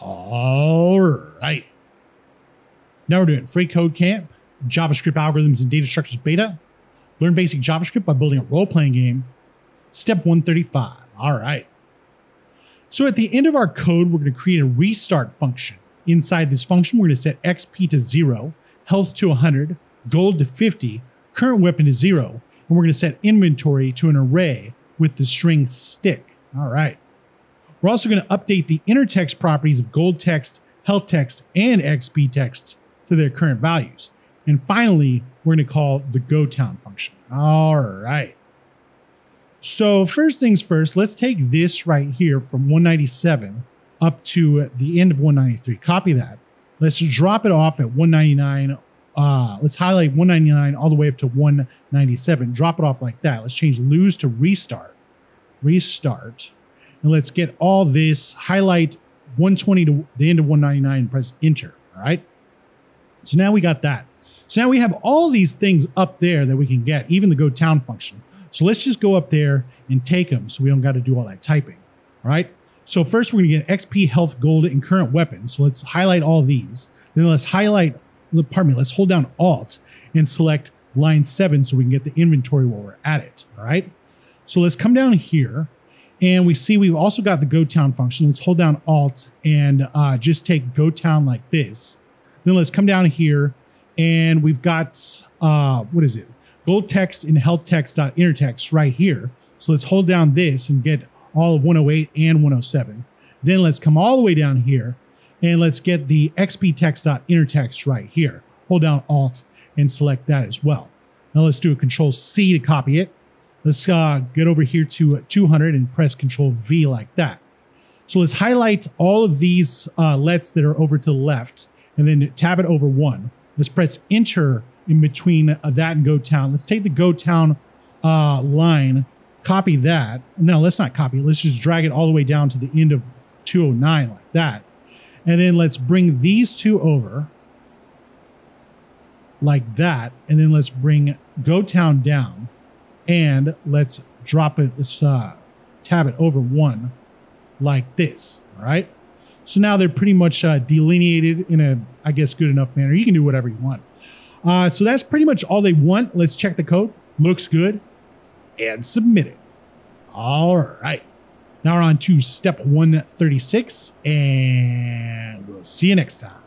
All right. Now we're doing free code camp, JavaScript algorithms and data structures beta. Learn basic JavaScript by building a role-playing game. Step 135. All right. So at the end of our code, we're going to create a restart function. Inside this function, we're going to set XP to zero, health to 100, gold to 50, current weapon to zero, and we're going to set inventory to an array with the string stick. All right. We're also going to update the inner text properties of gold text, health text, and XP text to their current values. And finally, we're going to call the gotown function. All right. So first things first, let's take this right here from 197 up to the end of 193. Copy that. Let's drop it off at 199. Uh, let's highlight 199 all the way up to 197. Drop it off like that. Let's change lose to restart. Restart. And let's get all this, highlight 120 to the end of 199 and press enter. All right. So now we got that. So now we have all these things up there that we can get, even the gotown function. So let's just go up there and take them so we don't got to do all that typing. All right. So first we're going to get XP, health, gold, and current weapon. So let's highlight all these. Then let's highlight, pardon me, let's hold down Alt and select line seven so we can get the inventory while we're at it. All right. So let's come down here and we see we've also got the gotown function. Let's hold down Alt and uh, just take gotown like this. Then let's come down here and we've got, uh, what is it? Gold text and health text dot text.innerText right here. So let's hold down this and get all of 108 and 107. Then let's come all the way down here and let's get the XP text.innerText right here. Hold down Alt and select that as well. Now let's do a Control C to copy it. Let's uh, get over here to 200 and press Control V like that. So let's highlight all of these uh, lets that are over to the left and then tab it over one. Let's press enter in between uh, that and gotown. Let's take the gotown uh, line, copy that. No, let's not copy it. Let's just drag it all the way down to the end of 209 like that. And then let's bring these two over like that. And then let's bring gotown down and let's drop it, let's uh, tab it over one like this. All right. So now they're pretty much uh, delineated in a, I guess, good enough manner. You can do whatever you want. Uh, so that's pretty much all they want. Let's check the code. Looks good. And submit it. All right. Now we're on to step 136, and we'll see you next time.